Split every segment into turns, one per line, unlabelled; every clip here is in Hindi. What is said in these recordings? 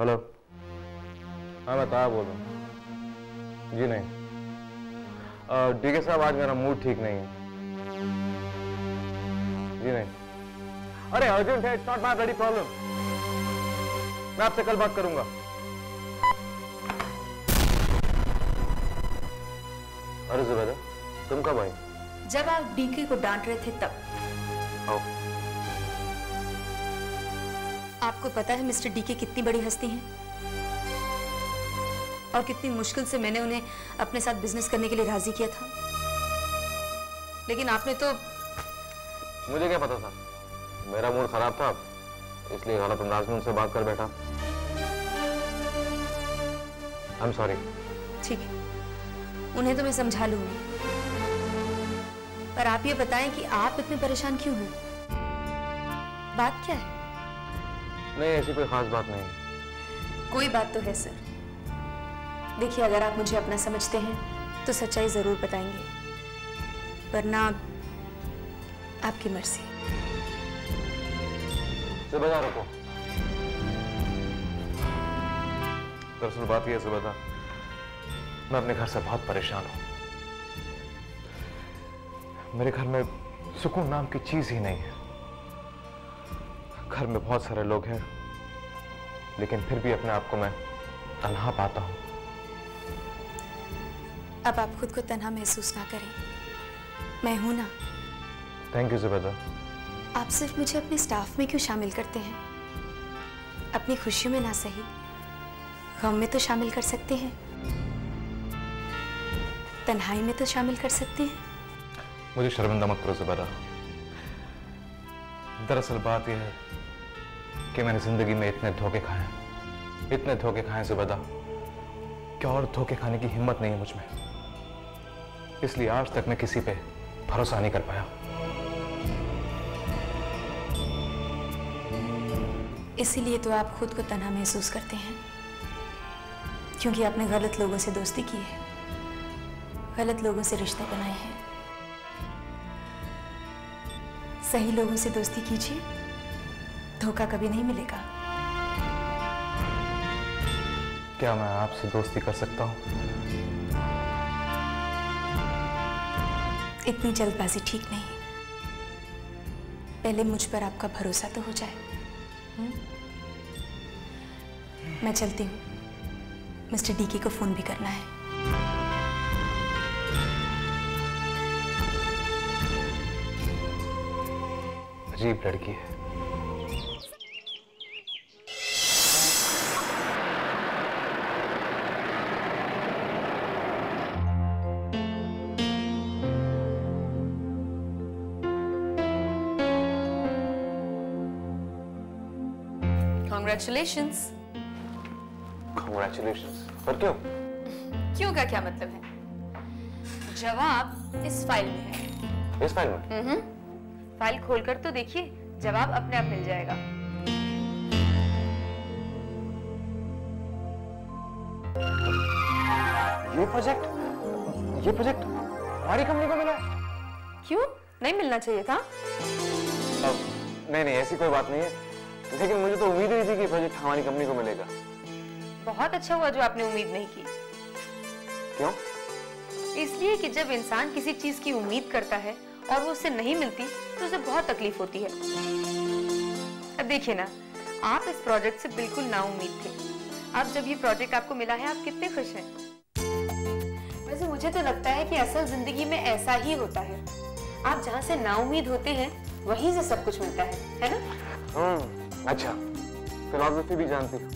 हेलो। हाँ मैं ताया बोल? रहा हूँ जी नहीं। डी के साहब आज मेरा मूड ठीक नहीं है। जी नहीं। अरे अर्जेंट है इट्स नॉट माई बड़ी प्रॉब्लम मैं आपसे कल बात करूँगा। अरे जुबैदा तुम कब आई?
जब आप डीके को डांट रहे थे तब।
आओ
आपको पता है मिस्टर डीके कितनी बड़ी हस्ती हैं? और कितनी मुश्किल से मैंने उन्हें अपने साथ बिज़नेस करने के लिए राज़ी किया था। लेकिन आपने तो
मुझे क्या पता था? मेरा मूड खराब था इसलिए गलत अंदाज में उनसे बात कर बैठा। आई एम सॉरी
ठीक है। उन्हें तो मैं समझा लूँगी। पर आप ये बताएँ कि आप इतने परेशान क्यों हैं? बात क्या है?
नहीं ऐसी कोई खास बात नहीं
कोई बात तो है सर। देखिए अगर आप मुझे अपना समझते हैं तो सच्चाई ज़रूर बताएँगे। वरना आपकी मर्ज़ी।
सुबह रुको दरअसल बात यह है सुबह मैं अपने घर से बहुत परेशान हूँ। मेरे घर में सुकून नाम की चीज़ ही नहीं है। घर में बहुत सारे लोग हैं लेकिन फिर भी अपने आप को मैं तनहा पाता हूँ।
अब आप खुद को तनहा महसूस ना करें। मैं हूँ ना।
थैंक यू जुबैदा
आप सिर्फ़ मुझे अपने स्टाफ में क्यों शामिल करते हैं? अपनी खुशियों में ना सही। गम में तो शामिल कर सकते हैं। तन्हाई में तो शामिल कर सकते हैं।
मुझे शर्मिंदा मत करो जुबैदा दरअसल बात यह है कि मैंने ज़िंदगी में इतने धोखे खाए इतने धोखे खाए हैं जुबैदा कि और धोखे खाने की हिम्मत नहीं है मुझमें? इसलिए आज तक मैं किसी पे भरोसा नहीं कर पाया।
इसीलिए तो आप खुद को तनहा महसूस करते हैं। क्योंकि आपने गलत लोगों से दोस्ती की है। गलत लोगों से रिश्ते बनाए हैं। सही लोगों से दोस्ती कीजिए। धोखा कभी नहीं मिलेगा।
क्या मैं आपसे दोस्ती कर सकता हूँ?
इतनी जल्दबाजी ठीक नहीं पहले मुझ पर आपका भरोसा तो हो जाए। हुँ? मैं चलती हूँ। मिस्टर डीके को फ़ोन भी करना है।
अजीब लड़की है।
कॉन्ग्रेचुलेशंस
कॉन्ग्रेचुलेशन पर क्यों?
क्यों का क्या मतलब है? जवाब इस फ़ाइल में है।
इस फ़ाइल में?
हम्म। फ़ाइल खोलकर तो देखिए जवाब अपने आप मिल जाएगा।
ये प्रोजेक्ट ये प्रोजेक्ट हमारी कंपनी को मिला?
क्यों? नहीं मिलना चाहिए था?
अब, नहीं नहीं ऐसी कोई बात नहीं है। लेकिन मुझे तो उम्मीद नहीं थी कि प्रोजेक्ट हमारी कंपनी को मिलेगा।
बहुत अच्छा हुआ जो आपने उम्मीद नहीं की।
क्यों?
इसलिए कि जब इंसान किसी चीज़ की उम्मीद करता है और वो उससे नहीं मिलती तो उसे बहुत तकलीफ़ होती है। अब देखिए ना आप इस प्रोजेक्ट से बिल्कुल ना उम्मीद थे। अब जब ये प्रोजेक्ट आपको मिला है आप कितने खुश हैं? वैसे मुझे तो लगता है कि असल ज़िंदगी में ऐसा ही होता है। आप जहाँ से ना उम्मीद होते हैं वहीं से सब कुछ मिलता है है ना?
हम्म। अच्छा फिलोसफी भी जानती हूँ।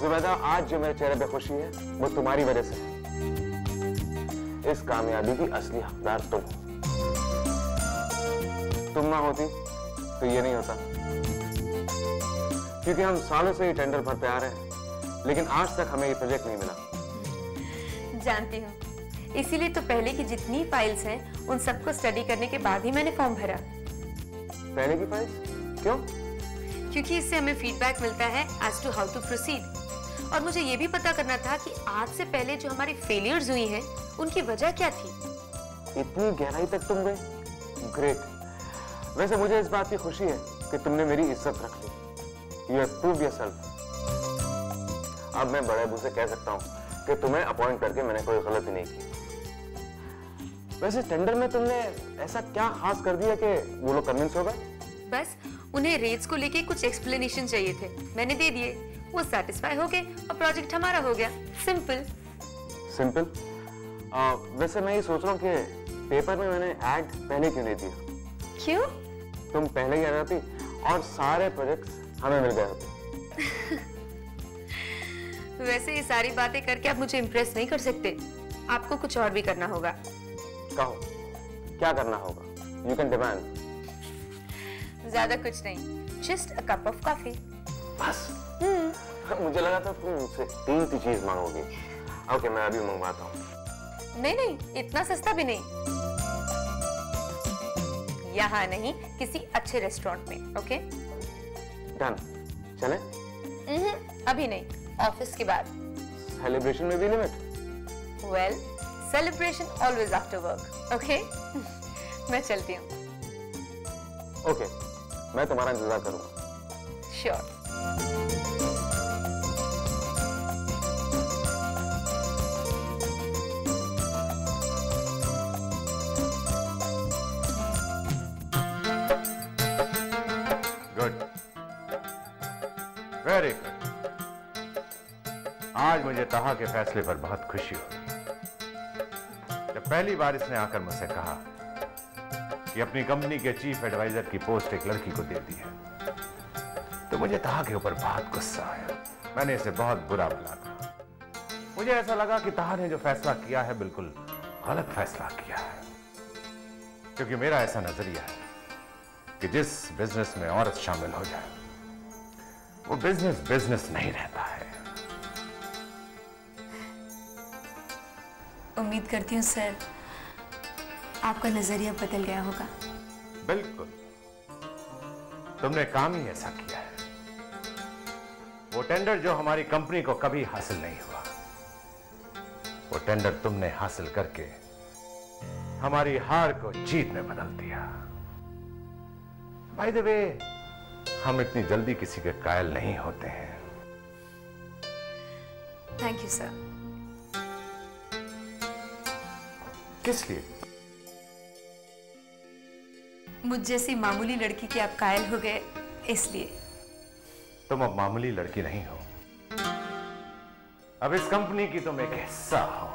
जुबैदा आज जो मेरे चेहरे पे खुशी है वो तुम्हारी वजह से है। इस कामयाबी की असली हकदार तुम हो। तुम ना होती तो ये नहीं होता। क्योंकि हम सालों से ही टेंडर भरते आ रहे हैं लेकिन आज तक हमें ये प्रोजेक्ट नहीं मिला।
जानती हूँ। इसीलिए तो पहले की जितनी फाइल्स हैं उन सबको स्टडी करने के बाद ही मैंने फॉर्म भरा।
पहले की फ़ाइल क्यों?
क्योंकि इससे हमें फीडबैक मिलता है as to how to proceed और मुझे ये भी पता करना था कि आज से पहले जो हमारी फेलियर्स हुई हैं, उनकी वजह क्या थी?
इतनी गहराई तक तुम गए? ग्रेट वैसे मुझे इस बात की खुशी है कि तुमने मेरी इज़्ज़त रख ली। यू हैव प्रूव योरसेल्फ अब मैं बड़े अबू से कह सकता हूँ कि तुम्हें अपॉइंट करके मैंने कोई गलती नहीं की। वैसे टेंडर में तुमने ऐसा क्या खास कर दिया कि वो लोग कन्विंस हो गए?
बस उन्हें रेट्स को लेके कुछ एक्सप्लेनेशन चाहिए थे। मैंने दे दिए। वो सेटिस्फाई हो गए और प्रोजेक्ट हमारा हो गया। सिंपल
सिंपल वैसे मैं ये सोच रहा हूँ कि पेपर में मैंने ऐड पहले क्यों नहीं दिया?
क्यों?
तुम पहले ही आ जाती और सारे प्रोजेक्ट्स हमें मिल गए होते।
वैसे ये सारी बातें करके आप मुझे इम्प्रेस नहीं कर सकते। आपको कुछ और भी करना होगा।
कहो क्या करना होगा? यू कैन डिमांड
ज़्यादा कुछ नहीं just a cup of coffee
बस। मुझे लगा था तुम मुझसे तीन चीज़ मांगोगी। ओके मैं अभी मंगवाता हूँ।
नहीं नहीं इतना सस्ता भी नहीं। यहाँ नहीं किसी अच्छे रेस्टोरेंट में ओके?
डन चले?
हम्म, अभी नहीं ऑफ़िस के बाद।
सेलिब्रेशन में भी limit
well celebration always after work okay? मैं चलती हूँ।
ओके। मैं तुम्हारा इंतज़ार करूँगा।
श्योर
गुड वेरी गुड आज मुझे तहा के फैसले पर बहुत खुशी हुई जब पहली बार इसने आकर मुझसे कहा कि अपनी कंपनी के चीफ एडवाइजर की पोस्ट एक लड़की को दे दी है। तो मुझे तहा के ऊपर बहुत गुस्सा आया। मैंने इसे बहुत बुरा बुला मुझे ऐसा लगा कि तहा ने जो फैसला किया है, बिल्कुल गलत फैसला किया है। क्योंकि मेरा ऐसा नज़रिया है कि जिस बिज़नेस में औरत शामिल हो जाए, वो बिज़नेस बिज़नेस नहीं रहता है।
उम्मीद करती हूँ, सर आपका नज़रिया बदल गया होगा।
बिल्कुल। तुमने काम ही ऐसा किया है। वो टेंडर जो हमारी कंपनी को कभी हासिल नहीं हुआ। वो टेंडर तुमने हासिल करके हमारी हार को जीत में बदल दिया। बाय द वे हम इतनी जल्दी किसी के कायल नहीं होते हैं।
थैंक यू सर
किस लिए?
मुझ जैसी मामूली लड़की के आप कायल हो गए इसलिए।
तुम अब मामूली लड़की नहीं हो। अब इस कंपनी की तुम एक हिस्सा हो।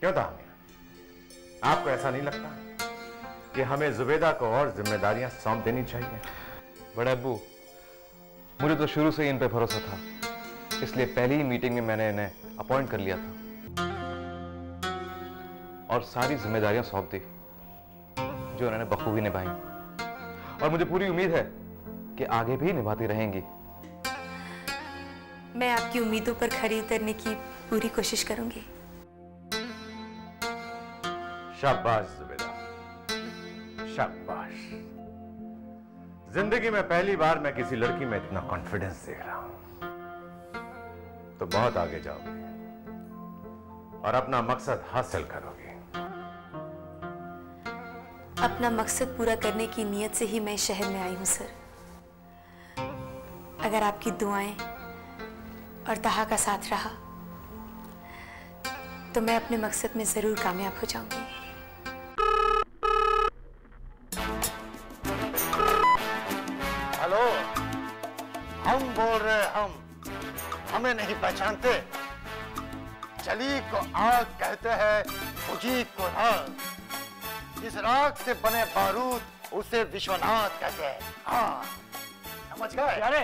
क्यों तामिया आपको ऐसा नहीं लगता कि हमें जुबेदा को और जिम्मेदारियाँ सौंप देनी चाहिए?
बड़े अब्बू मुझे तो शुरू से ही इन पर भरोसा था। इसलिए पहली ही मीटिंग में मैंने इन्हें अपॉइंट कर लिया था। और सारी जिम्मेदारियाँ सौंप दी। जो उन्होंने बखूबी निभाई। और मुझे पूरी उम्मीद है कि आगे भी निभाती रहेंगी।
मैं आपकी उम्मीदों पर खरी उतरने की पूरी कोशिश करूँगी।
शाबाश जुबेदा। शाबाश। ज़िंदगी में पहली बार मैं किसी लड़की में इतना कॉन्फिडेंस देख रहा हूँ। तो बहुत आगे जाओगे और अपना मकसद हासिल करोगे।
अपना मकसद पूरा करने की नीयत से ही मैं शहर में आई हूँ, सर। अगर आपकी दुआएँ और तहा का साथ रहा तो मैं अपने मकसद में ज़रूर कामयाब हो जाऊँगी।
हेलो, हम बोल रहे हम। हमें नहीं पहचानते। चली को आग कहते हैं को राग इस राग से बने बारूद उसे विश्वनाथ कहते हैं। हाँ समझ गए?
अरे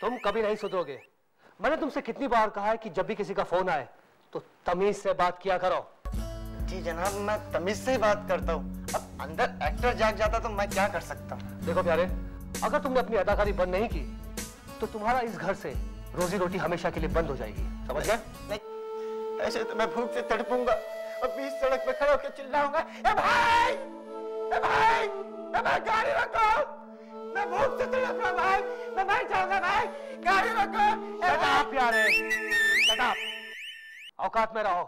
तुम कभी नहीं सुधरोगे मैंने तुमसे कितनी बार कहा है कि जब भी किसी का फ़ोन आए तो तमीज से बात किया करो।
जी जनाब मैं तमीज से ही बात करता हूँ। अब अंदर एक्टर जाग जाता तो मैं क्या कर सकता हूँ?
देखो प्यारे अगर तुमने अपनी अदाकारी बंद नहीं की तो तुम्हारा इस घर से रोजी रोटी हमेशा के लिए बंद हो जाएगी। समझ गए?
नहीं ऐसे तो मैं भूख से तड़पूँगा। और बीच सड़क पे खड़े होकर चिल्लाऊँगा ए भाई! ए भाई! ए भाई गाड़ी रोको मैं भूख से तड़प रहा भाई! मैं मर जाऊँगा भाई! गाड़ी रोको ए भाई!
प्यारे! shut up. औकात में रहो।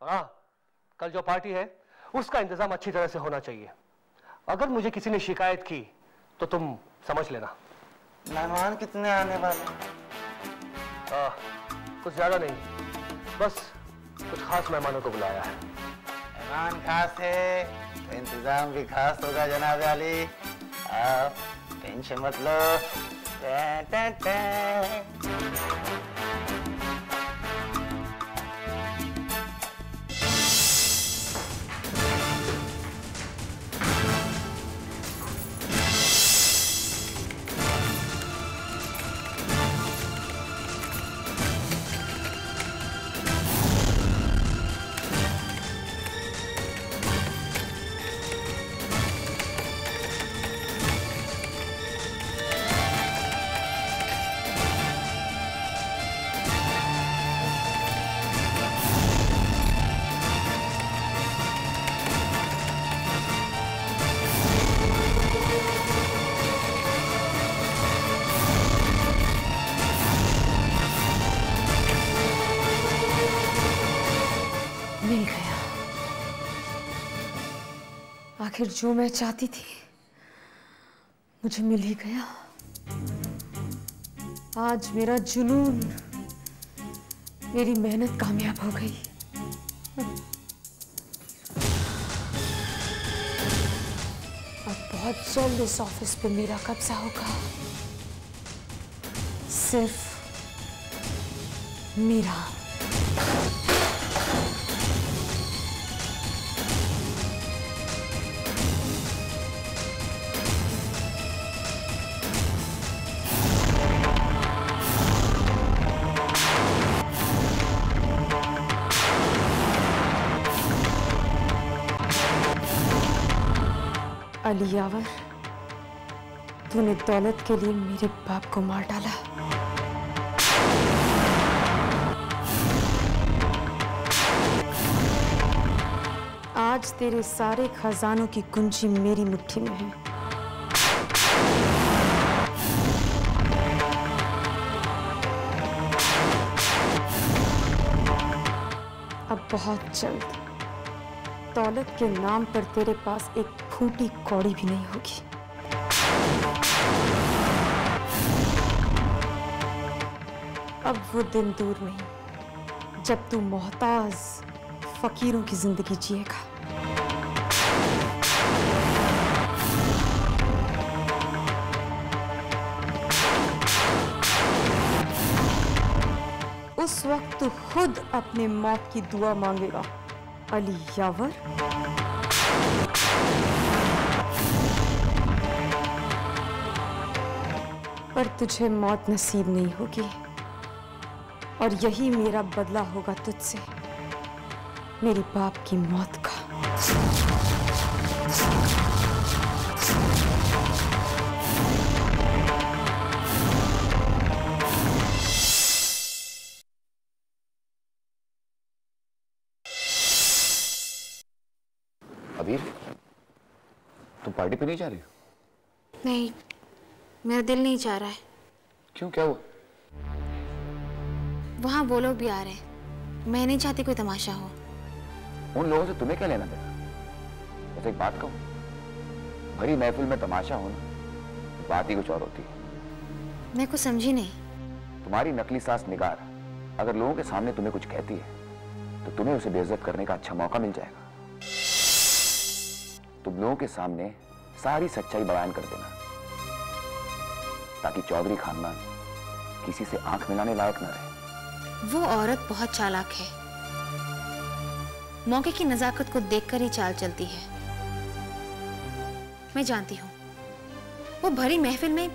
हाँ कल जो पार्टी है उसका इंतज़ाम अच्छी तरह से होना चाहिए। अगर मुझे किसी ने शिकायत की तो तुम समझ लेना।
मेहमान कितने आने वाले हैं
कुछ ज़्यादा नहीं। बस कुछ खास मेहमानों को बुलाया है।
मेहमान खास है तो इंतज़ाम भी खास होगा जनाब अली। टेंशन मत लो। टें, टें, टें।
आखिर जो मैं चाहती थी, मुझे मिल ही गया। आज मेरा जुनून, मेरी मेहनत कामयाब हो गई। अब बहुत जल्द इस ऑफ़िस पे मेरा कब्जा होगा। सिर्फ़ मेरा। अली तूने दौलत के लिए मेरे बाप को मार डाला। आज तेरे सारे खजानों की कुंजी मेरी मुट्ठी में है। अब बहुत जल्द दौलत के नाम पर तेरे पास एक फूटी कौड़ी भी नहीं होगी। अब वो दिन दूर नहीं, जब तू मोहताज फकीरों की ज़िंदगी जिएगा। उस वक्त तू खुद अपने मौत की दुआ मांगेगा। अली यावर पर तुझे मौत नसीब नहीं होगी। और यही मेरा बदला होगा तुझसे। मेरी बाप की मौत का।
पार्टी पे नहीं जा रही हो?
नहीं मेरा दिल नहीं चाह रहा है।
क्यों क्या हुआ?
वहाँ वो लोग भी आ रहे हैं। मैं नहीं चाहती कोई तमाशा हो।
उन लोगों से तुम्हें क्या लेना देना? बस एक बात कहूँ भरी महफिल में तमाशा होना बात ही कुछ और होती है।
मैं कुछ समझी नहीं।
तुम्हारी नकली सास निगार अगर लोगों के सामने तुम्हें कुछ कहती है तो तुम्हें उसे बेइज्जत करने का अच्छा मौका मिल जाएगा। तुम लोगों के सामने सारी सच्चाई बयान कर देना। ताकि चौधरी खानदान किसी से आँख मिलाने लायक न रहे।
वो औरत बहुत चालाक है। मौके की नजाकत को देखकर ही चाल चलती है। मैं जानती हूँ वो भरी महफिल में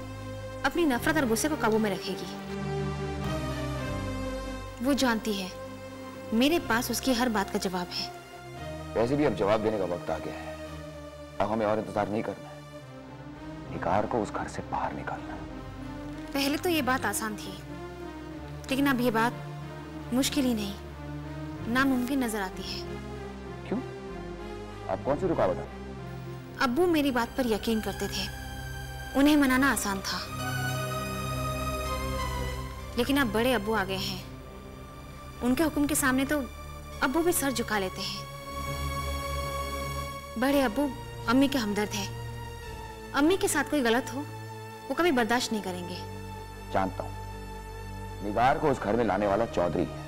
अपनी नफरत और गुस्से को काबू में रखेगी। वो जानती है मेरे पास उसकी हर बात का जवाब है।
वैसे भी अब जवाब देने का वक्त आ गया है। अब हमें और इंतज़ार नहीं करना है। निकार को उस घर से बाहर निकालना है।
पहले तो ये बात आसान थी लेकिन अब ये बात मुश्किल ही नहीं नामुमकिन नज़र आती है।
क्यों? आप कौन सी रुकावट है?
अब्बू मेरी बात पर यकीन करते थे उन्हें मनाना आसान था। लेकिन अब बड़े अब्बू आ गए हैं उनके हुक्म के सामने तो अब्बू भी सर झुका लेते हैं। बड़े अब्बू अम्मी के हमदर्द है। अम्मी के साथ कोई गलत हो वो कभी बर्दाश्त नहीं करेंगे।
जानता हूँ। निगार को उस घर में लाने वाला चौधरी है।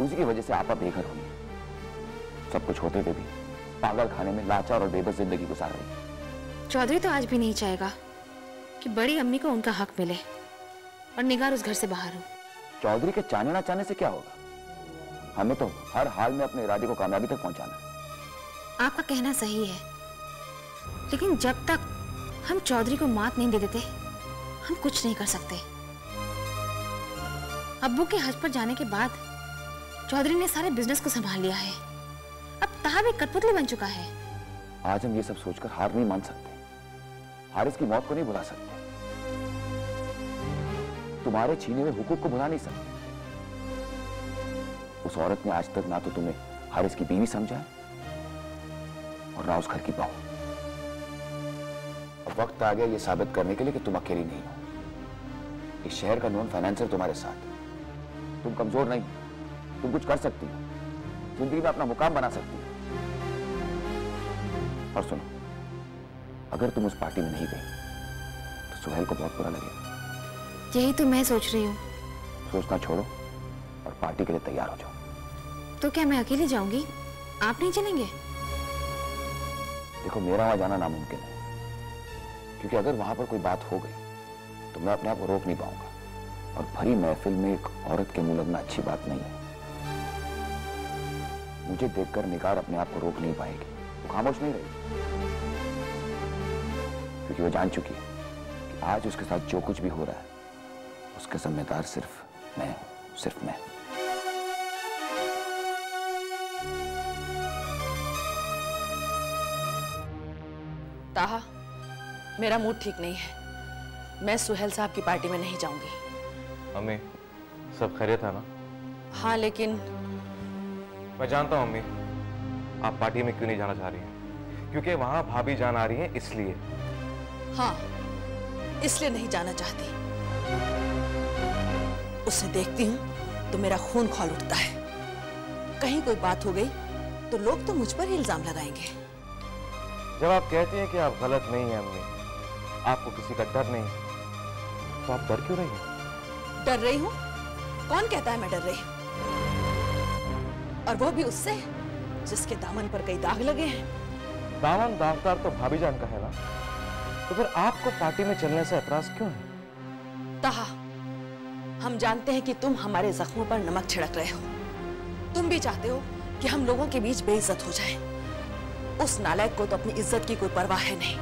उसी की वजह से आपा बेघर हुई है सब कुछ होते हुए भी पागल खाने में लाचार और बेबस ज़िंदगी गुजार रही
चौधरी तो आज भी नहीं चाहेगा कि बड़ी अम्मी को उनका हक मिले और निगार उस घर से बाहर हो।
चौधरी के चाहने ना चाहने से क्या होगा? हमें तो हर हाल में अपने इरादे को कामयाबी तक पहुंचाना है।
आपका कहना सही है। लेकिन जब तक हम चौधरी को मात नहीं दे देते, हम कुछ नहीं कर सकते। अब्बू के हज पर जाने के बाद चौधरी ने सारे बिज़नेस को संभाल लिया है। अब ताहा भी कठपुतली बन चुका है।
आज हम ये सब सोचकर हार नहीं मान सकते। हारिस की मौत को नहीं भुला सकते। तुम्हारे छीने हुए हुकूक को भुला नहीं सकते। उस औरत ने आज तक ना तो तुम्हें हारिस की बीवी समझा है और ना उस घर की बहू। अब वक्त आ गया ये साबित करने के लिए कि तुम अकेली नहीं हो। इस शहर का नॉन फाइनेंसर तुम्हारे साथ तुम कमज़ोर नहीं तुम कुछ कर सकती हो। ज़िंदगी में अपना मुकाम बना सकती हो। और सुनो अगर तुम उस पार्टी में नहीं गई तो सुहेल को बहुत बुरा लगेगा।
यही तो मैं सोच रही हूँ।
सोचना छोड़ो और पार्टी के लिए तैयार हो जाओ।
तो क्या मैं अकेली जाऊँगी? आप नहीं चलेंगे?
देखो, मेरा वहाँ जाना नामुमकिन है। क्योंकि अगर वहाँ पर कोई बात हो गई तो मैं अपने आप को रोक नहीं पाऊँगा। और भरी महफिल में एक औरत के मुँह लगना अच्छी बात नहीं है। मुझे देखकर निगार अपने आप को रोक नहीं पाएगी। वो खामोश नहीं रहेगी। क्योंकि वो जान चुकी है कि आज उसके साथ जो कुछ भी हो रहा है, उसके जिम्मेदार सिर्फ़ मैं सिर्फ़ मैं।
मेरा मूड ठीक नहीं है। मैं सुहेल साहब की पार्टी में नहीं जाऊँगी।
अम्मी सब खैरियत है ना?
हाँ लेकिन
मैं जानता हूँ अम्मी आप पार्टी में क्यों नहीं जाना चाह रही हैं? क्योंकि वहाँ भाभी जान आ रही हैं इसलिए।
हाँ इसलिए नहीं जाना चाहती। उसे देखती हूँ तो मेरा खून खोल उठता है। कहीं कोई बात हो गई तो लोग तो मुझ पर ही इल्ज़ाम लगाएँगे।
जब आप कहती हैं कि आप गलत नहीं हैं अम्मी आपको किसी का डर नहीं। तो आप डर क्यों रही हैं?
डर रही हूँ? कौन कहता है मैं डर रही? हूँ और वो भी उससे जिसके दामन पर कई दाग लगे हैं।
दामन दागदार तो भाभी जान का है ना? तो फिर आपको पार्टी में चलने से एतराज़ क्यों है?
ताहा हम जानते हैं कि तुम हमारे जख्मों पर नमक छिड़क रहे हो। तुम भी चाहते हो कि हम लोगों के बीच बेइज्जत हो जाए। उस नालायक को तो अपनी इज़्ज़त की कोई परवाह है नहीं।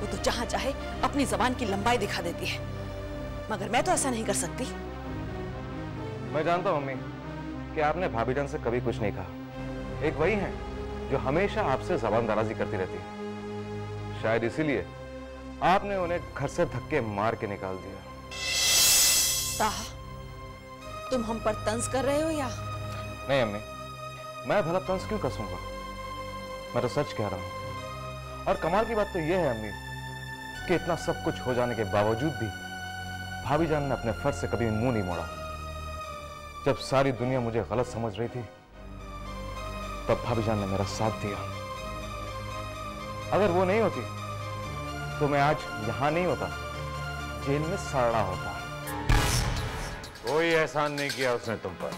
वो तो जहाँ चाहे अपनी जबान की लंबाई दिखा देती है। मगर मैं तो ऐसा नहीं कर सकती।
मैं जानता हूँ मम्मी कि आपने भाभी जान से कभी कुछ नहीं कहा। एक वही है जो हमेशा आपसे जबान दराजी करती रहती है। शायद इसीलिए आपने उन्हें घर से धक्के मार के निकाल दिया।
ताहा तुम हम पर तंज कर रहे हो या?
नहीं अम्मी मैं भला तंज क्यों कसूँगा? मैं तो सच कह रहा हूँ। और कमाल की बात तो यह है अम्मी कि इतना सब कुछ हो जाने के बावजूद भी भाभी जान ने अपने फ़र्ज़ से कभी मुँह नहीं मोड़ा। जब सारी दुनिया मुझे गलत समझ रही थी, तब भाभी जान ने मेरा साथ दिया। अगर वो नहीं होती तो मैं आज यहाँ नहीं होता, जेल में सड़ होता।
कोई एहसान नहीं किया उसने तुम पर।